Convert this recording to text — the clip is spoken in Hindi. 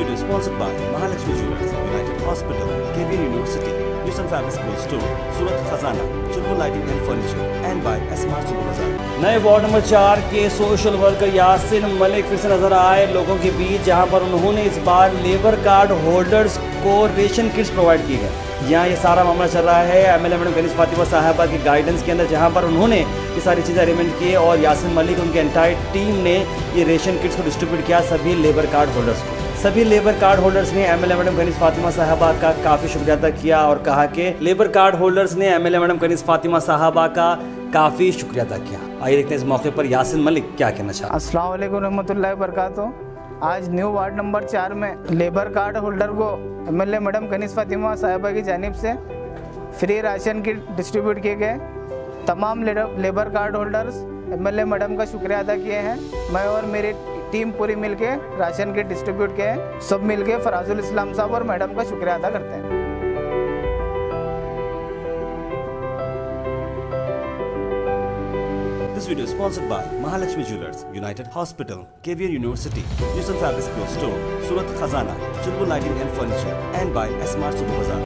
video is sponsored by Mahalakshmi Jewelers, United Hospital, KVN University, and Fabric School Store, Surat Khazana, Chulbul Lighting and Furniture, and by Smart Super Bazaar. नए वार्ड नंबर चार के सोशल वर्कर यासिन मलिक फिर से नज़र आए लोगों के बीच जहाँ पर उन्होंने इस बार लेबर कार्ड होल्डर्स को रेशन किट्स प्रोवाइड किए हैं यहाँ ये सारा मामला चल रहा है M L madam Ganish Fatima Sahiba की गाइडेंस के अंदर जहाँ पर उन्होंने ये सारी चीज़ें अरेंजमेंट किए और यासिन मलिक उनके एंटायर टीम ने ये रेशन किट्स को डिस्ट्रीब्यूट किया सभी लेबर कार्ड होल्डर्स को सभी लेबर कार्ड होल्डर्स ने M L madam Ganish Fatima Sahiba का काफ़ी शुक्रिया अदा किया और कहा कि लेबर कार्ड होल्डर्स ने M L madam Ganish Fatima Sahiba का काफ़ी शुक्रिया अदा किया। आइए देखते हैं इस मौके पर यासिन मलिक क्या कहना चाहते अस्सलाम वालेकुम रहमतुल्लाहि वबरकातुहू। आज न्यू वार्ड नंबर चार में लेबर कार्ड होल्डर को एमएलए मैडम कनीस फातिमा साहिबा की जानिब से फ्री राशन किट डिस्ट्रीब्यूट किए गए। तमाम labour card holders MLA madam का शुक्रिया अदा किए हैं। मैं और मेरी टीम पूरी मिलके राशन किट डिस्ट्रीब्यूट किए सब मिलके फराजुल इस्लाम साहब और मैडम का शुक्रिया अदा करते हैं This video is sponsored by Mahalakshmi Jewelers, United Hospital, KVN University, News and Fabric Store, Surat Khazana, Chulbul Lighting and Furniture, and by Smart Super Bazaar.